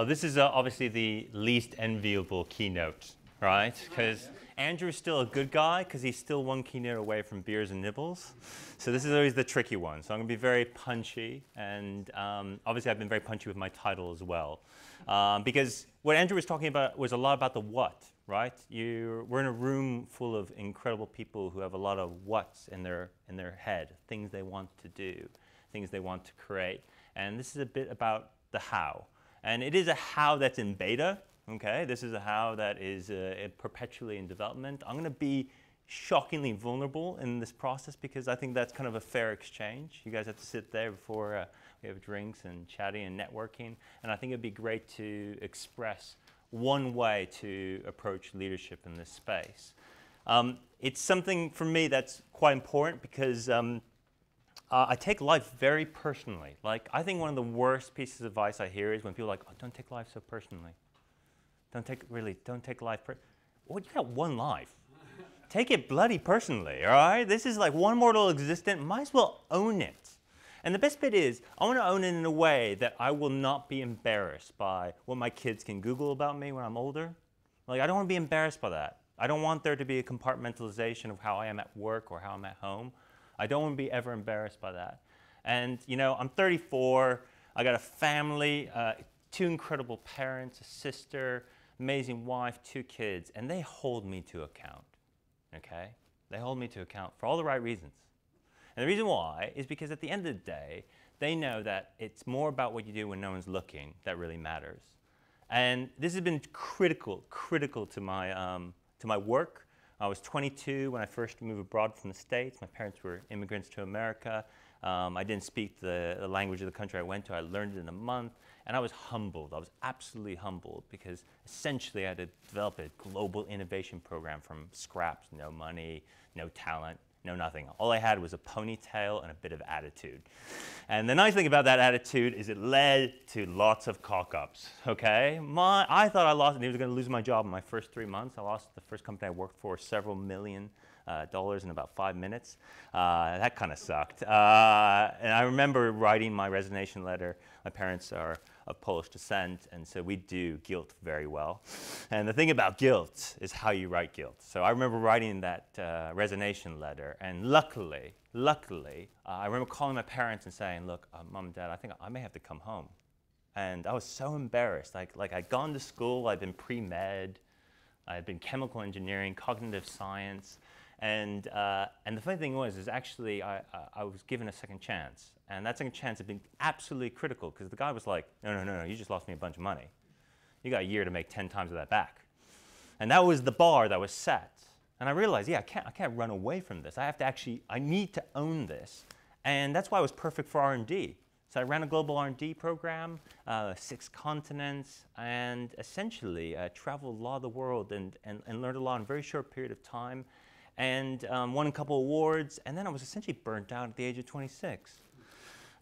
Oh, this is uh, obviously the least enviable keynote, right? Because Andrew's still a good guy because he's still one keynote away from beers and nibbles. So this is always the tricky one. So I'm going to be very punchy, and um, obviously I've been very punchy with my title as well. Um, because what Andrew was talking about was a lot about the what, right? you we're in a room full of incredible people who have a lot of what's in their, in their head, things they want to do, things they want to create. And this is a bit about the how. And it is a how that's in beta, okay? This is a how that is uh, perpetually in development. I'm going to be shockingly vulnerable in this process because I think that's kind of a fair exchange. You guys have to sit there before uh, we have drinks and chatting and networking. And I think it'd be great to express one way to approach leadership in this space. Um, it's something for me that's quite important because um, uh, I take life very personally. Like, I think one of the worst pieces of advice I hear is when people are like, oh, don't take life so personally. Don't take, really, don't take life per Well, you got one life. take it bloody personally, all right? This is like one mortal existence. Might as well own it. And the best bit is, I want to own it in a way that I will not be embarrassed by what my kids can Google about me when I'm older. Like, I don't want to be embarrassed by that. I don't want there to be a compartmentalization of how I am at work or how I'm at home. I don't want to be ever embarrassed by that. And, you know, I'm 34. I got a family, uh, two incredible parents, a sister, amazing wife, two kids, and they hold me to account, okay? They hold me to account for all the right reasons. And the reason why is because at the end of the day, they know that it's more about what you do when no one's looking that really matters. And this has been critical, critical to my, um, to my work, I was 22 when I first moved abroad from the States. My parents were immigrants to America. Um, I didn't speak the, the, language of the country I went to. I learned it in a month. And I was humbled. I was absolutely humbled because essentially I had to develop a global innovation program from scraps no money, no talent, no nothing. All I had was a ponytail and a bit of attitude. And the nice thing about that attitude is it led to lots of cock-ups, okay? My, I thought I lost, and was going to lose my job in my first three months. I lost the first company I worked for several million uh, dollars in about five minutes. Uh, that kind of sucked. Uh, and I remember writing my resignation letter. My parents are of Polish descent, and so we do guilt very well. And the thing about guilt is how you write guilt. So I remember writing that uh, resignation letter, and luckily, luckily, uh, I remember calling my parents and saying, look, uh, mom and dad, I think I may have to come home. And I was so embarrassed. Like, like I'd gone to school, I'd been pre-med, I had been chemical engineering, cognitive science, and, uh, and the funny thing was, is actually I, I was given a second chance. And that second chance had been absolutely critical because the guy was like, no, no, no, no, you just lost me a bunch of money. You got a year to make 10 times of that back. And that was the bar that was set. And I realized, yeah, I can't, I can't run away from this. I have to actually, I need to own this. And that's why it was perfect for R&D. So I ran a global R&D program, uh, six continents, and essentially uh, traveled a lot of the world and, and, and learned a lot in a very short period of time and um, won a couple awards, and then I was essentially burnt out at the age of 26.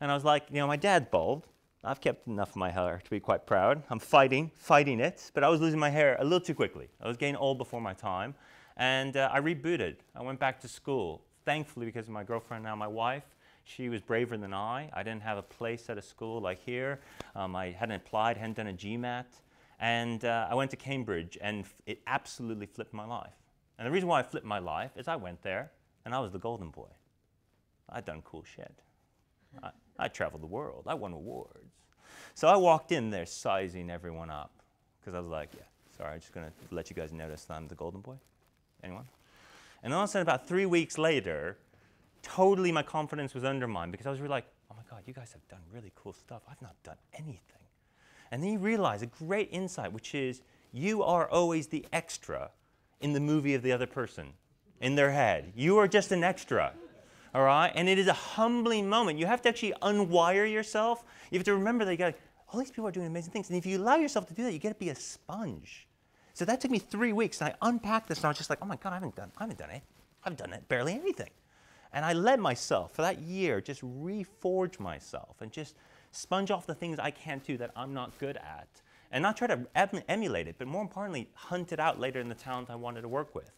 And I was like, you know, my dad's bald. I've kept enough of my hair to be quite proud. I'm fighting, fighting it, but I was losing my hair a little too quickly. I was getting old before my time, and uh, I rebooted. I went back to school. Thankfully, because of my girlfriend, now my wife, she was braver than I. I didn't have a place at a school like here. Um, I hadn't applied, hadn't done a GMAT. And uh, I went to Cambridge, and it absolutely flipped my life. And the reason why I flipped my life is I went there and I was the golden boy. I'd done cool shit. I, I traveled the world. I won awards. So I walked in there sizing everyone up because I was like, yeah, sorry, I'm just going to let you guys notice that I'm the golden boy. Anyone? And then all of a sudden, about three weeks later, totally my confidence was undermined because I was really like, oh my God, you guys have done really cool stuff. I've not done anything. And then you realize a great insight, which is you are always the extra in the movie of the other person, in their head. You are just an extra. All right? And it is a humbling moment. You have to actually unwire yourself. You have to remember that you got all these people are doing amazing things. And if you allow yourself to do that, you get to be a sponge. So that took me three weeks, and I unpacked this, and I was just like, oh my God, I haven't done, I haven't done it. I haven't done it, barely anything. And I let myself, for that year, just reforge myself and just sponge off the things I can't do that I'm not good at and not try to em emulate it, but more importantly, hunt it out later in the talent I wanted to work with.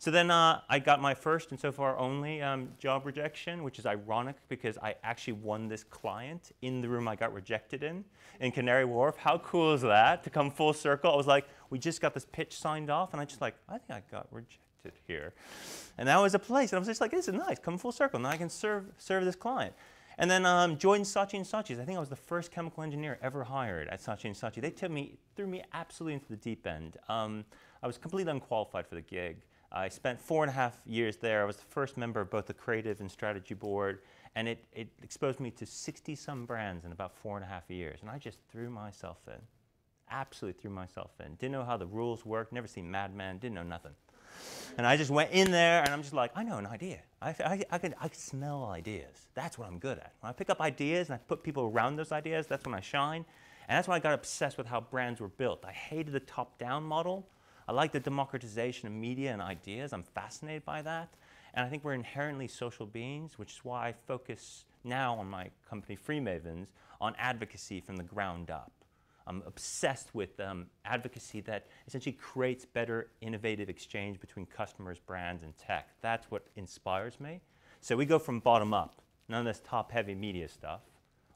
So then uh, I got my first and so far only um, job rejection, which is ironic because I actually won this client in the room I got rejected in, in Canary Wharf. How cool is that to come full circle? I was like, we just got this pitch signed off, and I just like, I think I got rejected here. And that was a place, and I was just like, this is nice, come full circle. Now I can serve, serve this client. And then um, joined Saatchi & Saatchi's. I think I was the first chemical engineer ever hired at Saatchi & Saatchi. They took me, threw me absolutely into the deep end. Um, I was completely unqualified for the gig. I spent four and a half years there. I was the first member of both the creative and strategy board, and it, it exposed me to 60 some brands in about four and a half years. And I just threw myself in. Absolutely threw myself in. Didn't know how the rules worked, never seen Mad Men, didn't know nothing. And I just went in there and I'm just like, I know an idea. I, I, I, can, I can smell ideas. That's what I'm good at. When I pick up ideas and I put people around those ideas, that's when I shine. And that's when I got obsessed with how brands were built. I hated the top down model. I like the democratization of media and ideas. I'm fascinated by that. And I think we're inherently social beings, which is why I focus now on my company, Free Mavens, on advocacy from the ground up. I'm obsessed with um, advocacy that essentially creates better innovative exchange between customers, brands, and tech. That's what inspires me. So we go from bottom up, none of this top heavy media stuff.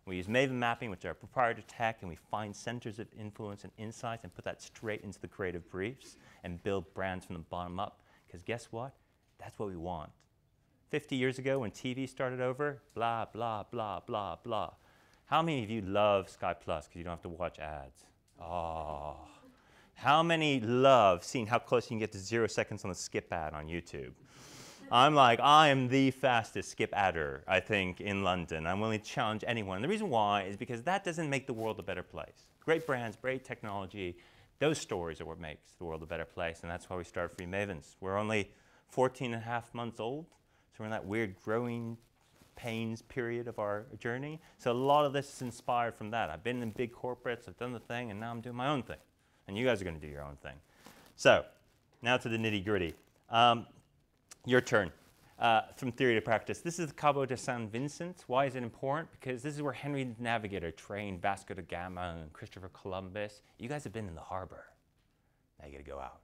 We use Maven mapping, which our proprietary tech, and we find centers of influence and insights and put that straight into the creative briefs and build brands from the bottom up. Because guess what? That's what we want. 50 years ago, when TV started over, blah, blah, blah, blah, blah. How many of you love Sky Plus because you don't have to watch ads? Oh. How many love seeing how close you can get to zero seconds on the skip ad on YouTube? I'm like, I am the fastest skip adder, I think, in London. I'm willing to challenge anyone. And the reason why is because that doesn't make the world a better place. Great brands, great technology, those stories are what makes the world a better place. And that's why we started Free Mavens. We're only 14 and a half months old. So we're in that weird growing pains period of our journey. So a lot of this is inspired from that. I've been in big corporates, I've done the thing, and now I'm doing my own thing. And you guys are going to do your own thing. So now to the nitty gritty. Um, your turn. Uh, from theory to practice. This is Cabo de San Vincent. Why is it important? Because this is where Henry the Navigator trained Vasco da Gama and Christopher Columbus. You guys have been in the harbor. Now you got to go out.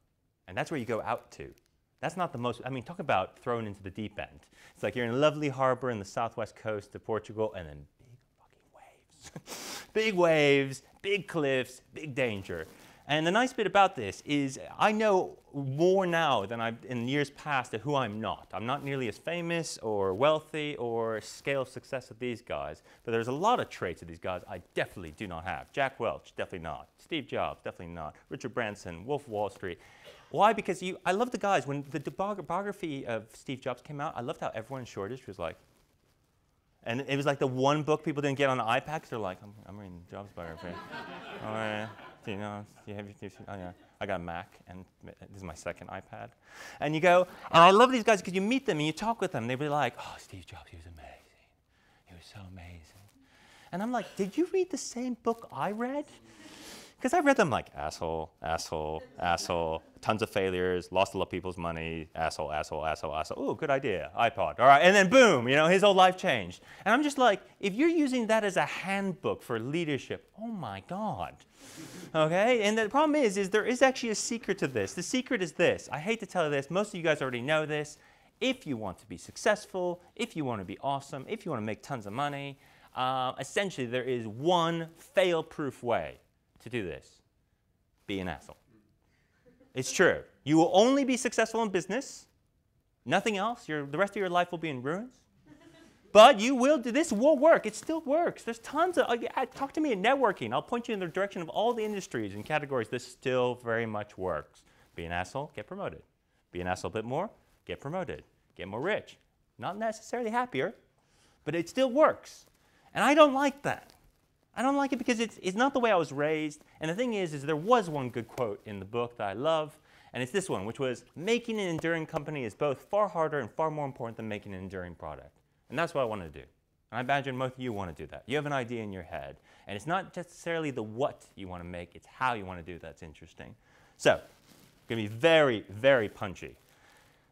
And that's where you go out to. That's not the most, I mean, talk about thrown into the deep end. It's like you're in a lovely harbor in the southwest coast of Portugal and then big fucking waves. big waves, big cliffs, big danger. And the nice bit about this is I know more now than I've in years past of who I'm not. I'm not nearly as famous or wealthy or scale of success of these guys, but there's a lot of traits of these guys I definitely do not have. Jack Welch, definitely not. Steve Jobs, definitely not. Richard Branson, Wolf of Wall Street. Why? Because you, I love the guys. When the biography of Steve Jobs came out, I loved how everyone in Shoreditch was like, and it was like the one book people didn't get on the they're like, I'm, I'm reading Jobs biography. oh, you know, you have, you, oh I got a Mac, and this is my second iPad. And you go, and I love these guys because you meet them and you talk with them. They be like, oh, Steve Jobs, he was amazing. He was so amazing. And I'm like, did you read the same book I read? Because I've read them like asshole, asshole, asshole, tons of failures, lost a lot of people's money, asshole, asshole, asshole, asshole. Oh, good idea, iPod. All right, and then boom, you know, his whole life changed. And I'm just like, if you're using that as a handbook for leadership, oh my God. Okay, and the problem is, is there is actually a secret to this. The secret is this. I hate to tell you this. Most of you guys already know this. If you want to be successful, if you want to be awesome, if you want to make tons of money, uh, essentially there is one fail-proof way to do this. Be an asshole. It's true. You will only be successful in business. Nothing else. Your, the rest of your life will be in ruins. But you will do this will work. It still works. There's tons of uh, talk to me in networking. I'll point you in the direction of all the industries and categories. This still very much works. Be an asshole, get promoted. Be an asshole a bit more, get promoted. Get more rich. Not necessarily happier, but it still works. And I don't like that. I don't like it because it's, it's not the way I was raised. And the thing is, is there was one good quote in the book that I love, and it's this one, which was, making an enduring company is both far harder and far more important than making an enduring product. And that's what I want to do. And I imagine most of you want to do that. You have an idea in your head, and it's not necessarily the what you want to make, it's how you want to do that's interesting. So, going to be very, very punchy.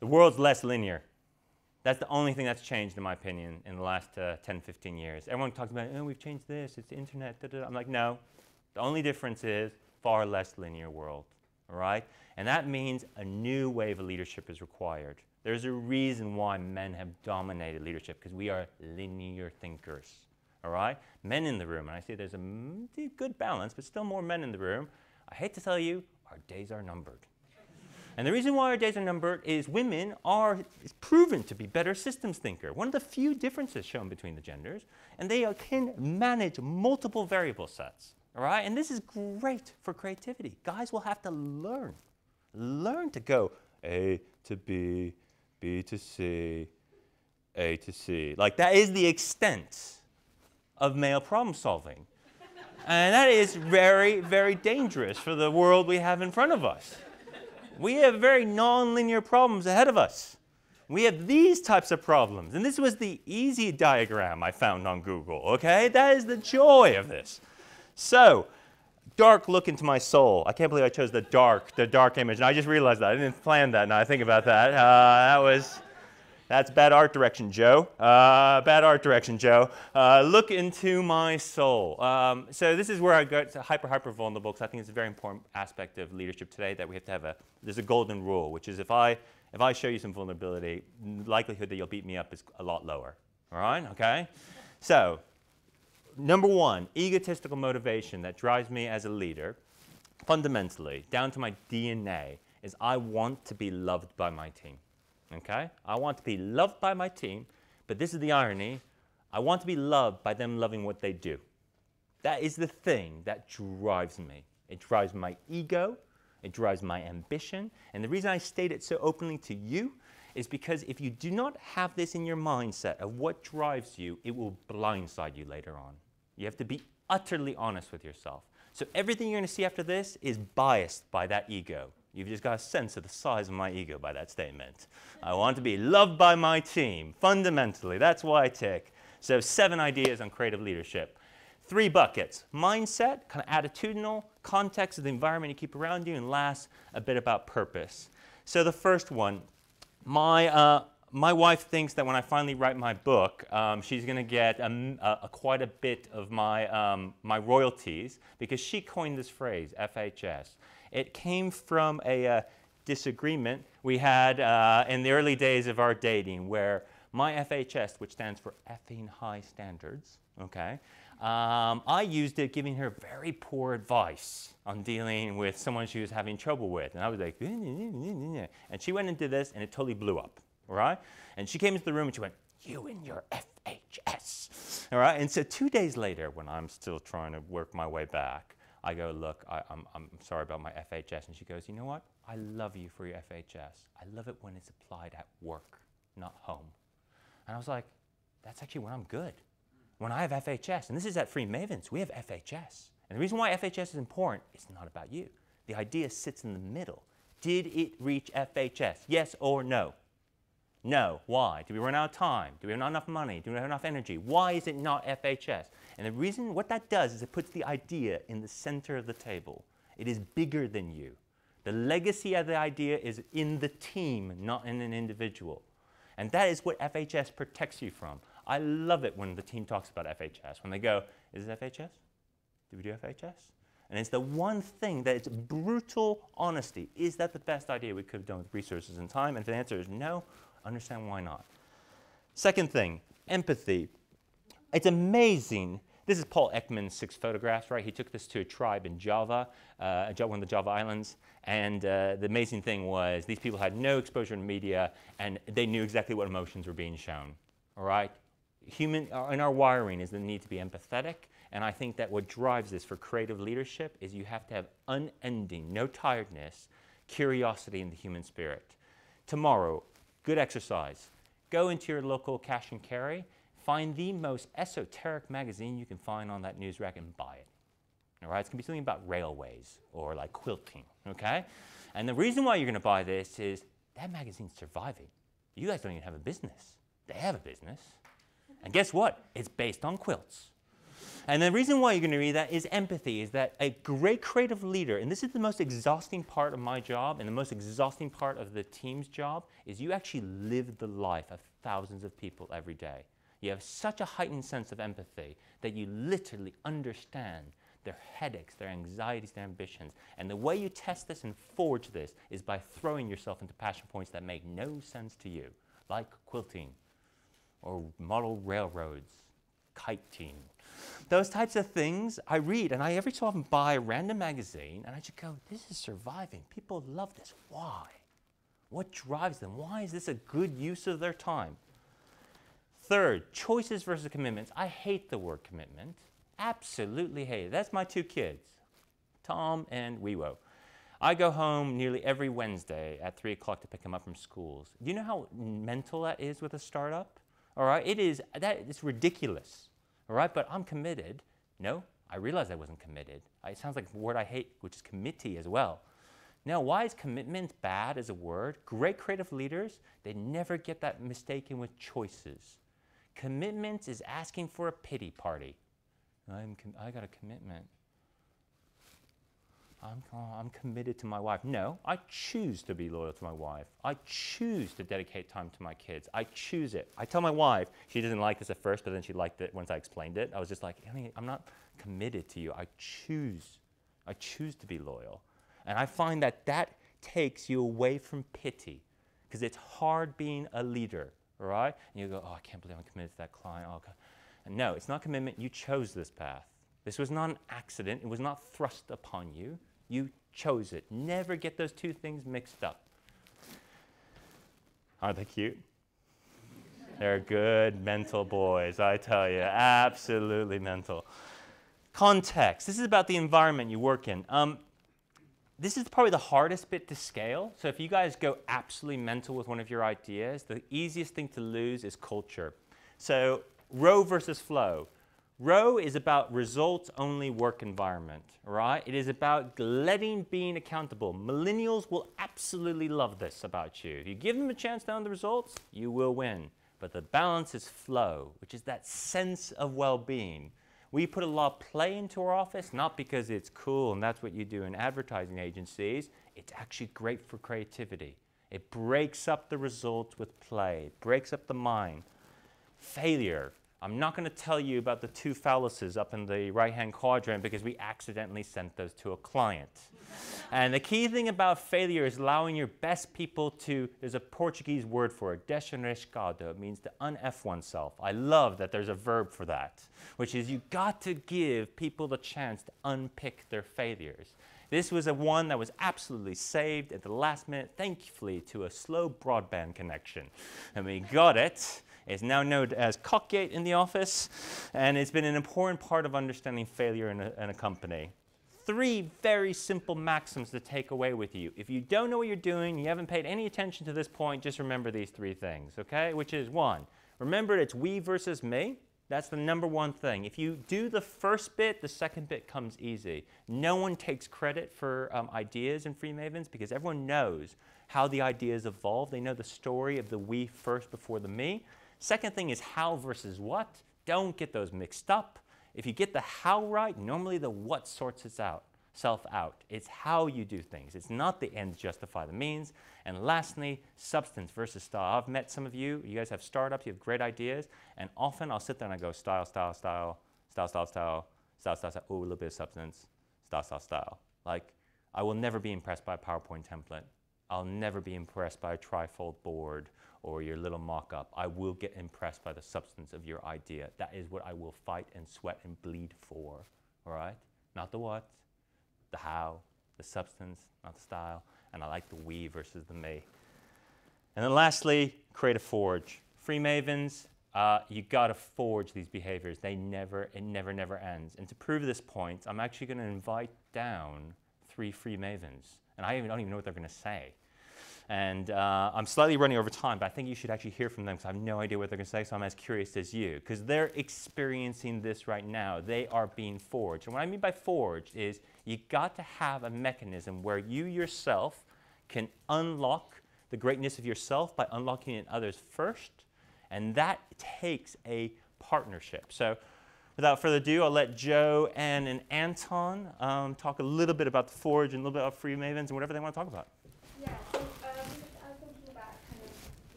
The world's less linear. That's the only thing that's changed, in my opinion, in the last uh, 10, 15 years. Everyone talks about, oh, we've changed this, it's the internet. Da, da, da. I'm like, no. The only difference is far less linear world. all right? And that means a new wave of leadership is required. There's a reason why men have dominated leadership because we are linear thinkers. All right? Men in the room, and I see there's a good balance, but still more men in the room. I hate to tell you, our days are numbered. And the reason why our days are numbered is women are proven to be better systems thinker. One of the few differences shown between the genders, and they can manage multiple variable sets. All right? And this is great for creativity. Guys will have to learn. Learn to go A to B, B to C, A to C. Like that is the extent of male problem solving. and that is very, very dangerous for the world we have in front of us. We have very nonlinear problems ahead of us. We have these types of problems. And this was the easy diagram I found on Google, okay? That is the joy of this. So, dark look into my soul. I can't believe I chose the dark, the dark image. And I just realized that. I didn't plan that. Now I think about that. Uh, that was that's bad art direction, Joe. Uh, bad art direction, Joe. Uh, look into my soul. Um, so this is where I go to hyper, hyper vulnerable because I think it's a very important aspect of leadership today that we have to have a, there's a golden rule, which is if I, if I show you some vulnerability, likelihood that you'll beat me up is a lot lower. All right, okay? So, number one, egotistical motivation that drives me as a leader, fundamentally, down to my DNA, is I want to be loved by my team. Okay? I want to be loved by my team, but this is the irony. I want to be loved by them loving what they do. That is the thing that drives me. It drives my ego, it drives my ambition. And the reason I state it so openly to you is because if you do not have this in your mindset of what drives you, it will blindside you later on. You have to be utterly honest with yourself. So everything you're going to see after this is biased by that ego. You've just got a sense of the size of my ego by that statement. I want to be loved by my team, fundamentally. That's why I tick. So, seven ideas on creative leadership. Three buckets mindset, kind of attitudinal, context of the environment you keep around you, and last, a bit about purpose. So, the first one, my, uh, my wife thinks that when I finally write my book, um, she's going to get a, a, a, quite a bit of my, um, my royalties because she coined this phrase, FHS. It came from a uh, disagreement we had uh, in the early days of our dating where my FHS, which stands for effing high standards, okay, um, I used it giving her very poor advice on dealing with someone she was having trouble with. And I was like, and she went into this and it totally blew up, right? And she came into the room and she went, you and your FHS, all right? And so two days later, when I'm still trying to work my way back, I go, look, I, am I'm, I'm sorry about my FHS. And she goes, you know what? I love you for your FHS. I love it when it's applied at work, not home. And I was like, that's actually when I'm good. When I have FHS, and this is at Free Mavens, we have FHS. And the reason why FHS is important is not about you. The idea sits in the middle. Did it reach FHS? Yes or no? No. Why? Do we run out of time? Do we have not enough money? Do we have enough energy? Why is it not FHS? And the reason what that does is it puts the idea in the center of the table. It is bigger than you. The legacy of the idea is in the team, not in an individual. And that is what FHS protects you from. I love it when the team talks about FHS. When they go, is it FHS? Do we do FHS? And it's the one thing that it's brutal honesty. Is that the best idea we could have done with resources and time? And if the answer is no, understand why not. Second thing, empathy. It's amazing. This is Paul Ekman's six photographs, right? He took this to a tribe in Java, uh, one of the Java Islands. And uh, the amazing thing was these people had no exposure to media, and they knew exactly what emotions were being shown, all right? Human, uh, in our wiring is the need to be empathetic. And I think that what drives this for creative leadership is you have to have unending, no tiredness, curiosity in the human spirit. Tomorrow, good exercise. Go into your local cash and carry Find the most esoteric magazine you can find on that news rack and buy it. All right, it's gonna be something about railways or like quilting, okay? And the reason why you're gonna buy this is that magazine's surviving. You guys don't even have a business. They have a business. And guess what? It's based on quilts. And the reason why you're going to read that is empathy, is that a great creative leader, and this is the most exhausting part of my job and the most exhausting part of the team's job, is you actually live the life of thousands of people every day. You have such a heightened sense of empathy that you literally understand their headaches, their anxieties, their ambitions. And the way you test this and forge this is by throwing yourself into passion points that make no sense to you, like quilting or model railroads, kiting. Those types of things I read, and I every so often buy a random magazine, and I just go, this is surviving. People love this. Why? What drives them? Why is this a good use of their time? Third, choices versus commitments. I hate the word commitment. Absolutely hate it. That's my two kids, Tom and Weewo. I go home nearly every Wednesday at 3 o'clock to pick them up from schools. Do you know how mental that is with a startup? All right, it is, that, it's ridiculous. All right, but I'm committed. No, I realized I wasn't committed. It sounds like a word I hate, which is committee as well. Now, why is commitment bad as a word? Great creative leaders, they never get that mistaken with choices. Commitment is asking for a pity party. I'm I got a commitment. I'm, I'm committed to my wife. No, I choose to be loyal to my wife. I choose to dedicate time to my kids. I choose it. I tell my wife, she didn't like this at first, but then she liked it once I explained it. I was just like, I mean, I'm not committed to you. I choose. I choose to be loyal. And I find that that takes you away from pity because it's hard being a leader, right? And you go, oh, I can't believe I'm committed to that client. Oh, God. And no, it's not commitment. You chose this path. This was not an accident. It was not thrust upon you. You chose it. Never get those two things mixed up. Aren't they cute? They're good mental boys, I tell you. Absolutely mental. Context. This is about the environment you work in. Um, this is probably the hardest bit to scale. So if you guys go absolutely mental with one of your ideas, the easiest thing to lose is culture. So row versus flow. Row is about results only work environment, right? It is about letting being accountable. Millennials will absolutely love this about you. If you give them a chance to own the results, you will win. But the balance is flow, which is that sense of well being. We put a lot of play into our office, not because it's cool and that's what you do in advertising agencies. It's actually great for creativity. It breaks up the results with play, breaks up the mind. Failure. I'm not going to tell you about the two phalluses up in the right hand quadrant because we accidentally sent those to a client. and the key thing about failure is allowing your best people to, there's a Portuguese word for it, desenrascado. It means to un-F oneself. I love that there's a verb for that, which is you got to give people the chance to unpick their failures. This was a one that was absolutely saved at the last minute, thankfully, to a slow broadband connection. And we got it. It's now known as Cockgate in the office, and it's been an important part of understanding failure in a, in a company. Three very simple maxims to take away with you. If you don't know what you're doing, you haven't paid any attention to this point, just remember these three things, okay? Which is one, remember it's we versus me. That's the number one thing. If you do the first bit, the second bit comes easy. No one takes credit for um, ideas in Free Freemavens because everyone knows how the ideas evolve. They know the story of the we first before the me. Second thing is how versus what. Don't get those mixed up. If you get the how right, normally the what sorts its out, out. It's how you do things. It's not the ends justify the means. And lastly, substance versus style. I've met some of you. You guys have startups. You have great ideas. And often I'll sit there and I go style, style, style, style, style, style, style, style, style. Oh, a little bit of substance. Style, style, style. Like I will never be impressed by a PowerPoint template. I'll never be impressed by a trifold board or your little mock up. I will get impressed by the substance of your idea. That is what I will fight and sweat and bleed for. All right? Not the what, the how, the substance, not the style. And I like the we versus the me. And then lastly, create a forge. Free mavens, uh, you got to forge these behaviors. They never, it never, never ends. And to prove this point, I'm actually going to invite down three free mavens. And I don't even know what they're going to say. And uh, I'm slightly running over time, but I think you should actually hear from them because I have no idea what they're going to say, so I'm as curious as you. Because they're experiencing this right now. They are being forged. And what I mean by forged is you got to have a mechanism where you yourself can unlock the greatness of yourself by unlocking in others first. And that takes a partnership. So without further ado, I'll let Joe and, and Anton um, talk a little bit about the Forge and a little bit about Free Mavens and whatever they want to talk about.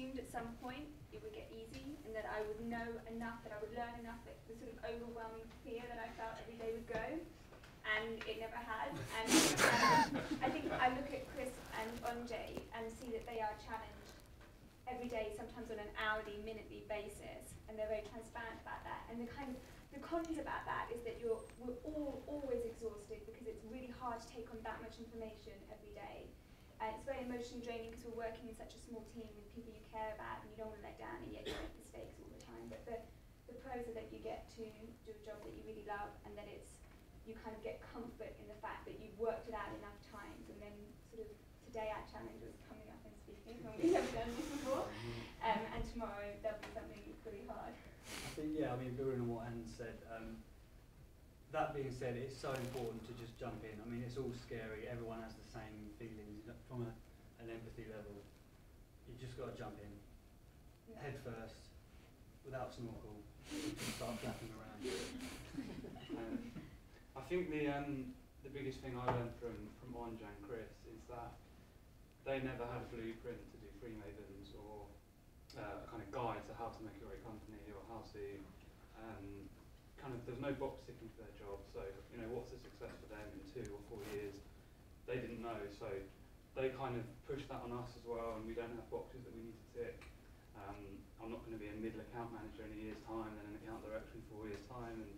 assumed at some point it would get easy and that I would know enough, that I would learn enough that the sort of overwhelming fear that I felt every day would go. And it never has. And um, I think I look at Chris and Andrzej and see that they are challenged every day, sometimes on an hourly, minutely basis, and they're very transparent about that. And the kind of the cons about that is that you're we're all always exhausted because it's really hard to take on that much information every day. Uh, it's very emotionally draining because we're working in such a small team with people you care about and you don't want to let down and yet you make mistakes all the time. But the, the pros are that you get to do a job that you really love and that it's you kind of get comfort in the fact that you've worked it out enough times and then sort of today our challenge was coming up and speaking when we have done this before um, and tomorrow there'll be something really hard. I think, yeah, I mean, building on what Anne said, um, that being said, it's so important to just jump in. I mean, it's all scary. Everyone has the same feelings from a, an empathy level. You just got to jump in, Yeah. head first, without snorkel, start flapping think the um, the biggest thing I learned from from Andrzej and Chris is that they never had a blueprint to do Freemavens or uh, a kind of guide to how to make a great company or how to um, kind of there's no box ticking for their job. So you know what's a success for them in two or four years? They didn't know, so they kind of pushed that on us as well, and we don't have boxes that we need to tick. Um, I'm not going to be a middle account manager in a year's time, then an account director in four years' time, and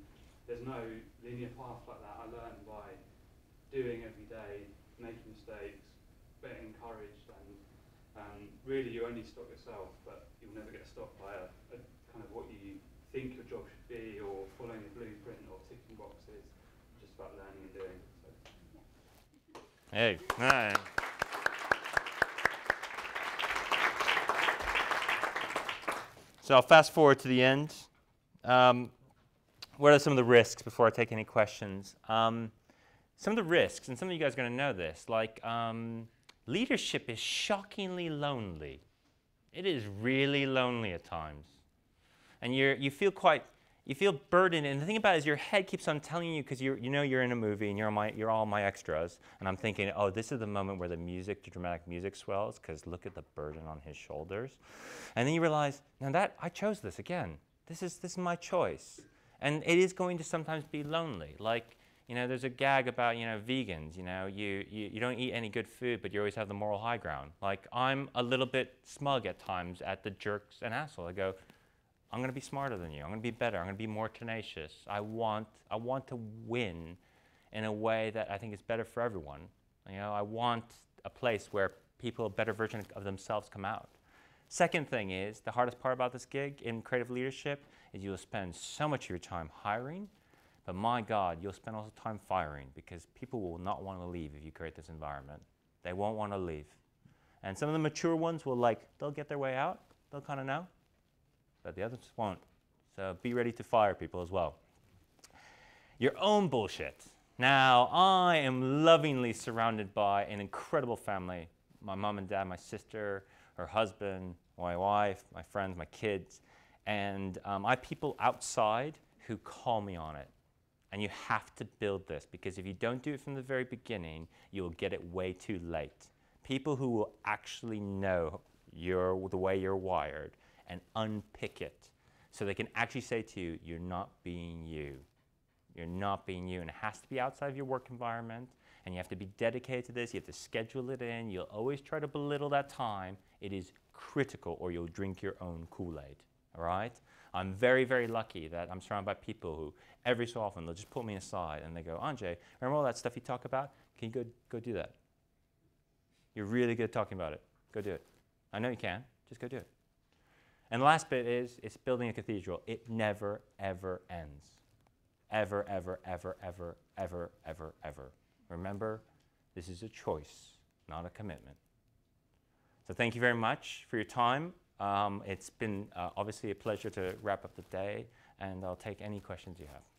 there's no linear path like that. I learned by doing every day, making mistakes, being encouraged, and um, really you only stop yourself, but you'll never get stopped by a, a kind of what you think your job should be, or following a blueprint, or ticking boxes. It's just about learning and doing. So. Hey, nice. So I'll fast forward to the end. Um, what are some of the risks before I take any questions? Um, some of the risks, and some of you guys are going to know this, like um, leadership is shockingly lonely. It is really lonely at times. And you're, you feel quite, you feel burdened. And the thing about it is your head keeps on telling you, because you you know you're in a movie and you're, my, you're all my extras. And I'm thinking, oh, this is the moment where the music, the dramatic music swells, because look at the burden on his shoulders. And then you realize, now that, I chose this again. This is, this is my choice. And it is going to sometimes be lonely. Like, you know, there's a gag about, you know, vegans, you know, you, you, you don't eat any good food, but you always have the moral high ground. Like, I'm a little bit smug at times at the jerks and asshole. I go, I'm going to be smarter than you. I'm going to be better. I'm going to be more tenacious. I want, I want to win in a way that I think is better for everyone. You know, I want a place where people, a better version of themselves come out. Second thing is, the hardest part about this gig in creative leadership is you'll spend so much of your time hiring, but my God, you'll spend also time firing because people will not want to leave if you create this environment. They won't want to leave. And some of the mature ones will like, they'll get their way out, they'll kind of know, but the others won't. So be ready to fire people as well. Your own bullshit. Now, I am lovingly surrounded by an incredible family my mom and dad, my sister, her husband, my wife, my friends, my kids. And um, I have people outside who call me on it. And you have to build this because if you don't do it from the very beginning, you'll get it way too late. People who will actually know your, the way you're wired and unpick it so they can actually say to you, You're not being you. You're not being you. And it has to be outside of your work environment. And you have to be dedicated to this. You have to schedule it in. You'll always try to belittle that time. It is critical, or you'll drink your own Kool Aid. All right? I'm very, very lucky that I'm surrounded by people who every so often they'll just pull me aside and they go, Andrzej, remember all that stuff you talk about? Can you go, go do that? You're really good at talking about it. Go do it. I know you can. Just go do it. And the last bit is it's building a cathedral. It never, ever ends. Ever, ever, ever, ever, ever, ever, ever. Remember, this is a choice, not a commitment. So thank you very much for your time. Um, it's been uh, obviously a pleasure to wrap up the day, and I'll take any questions you have.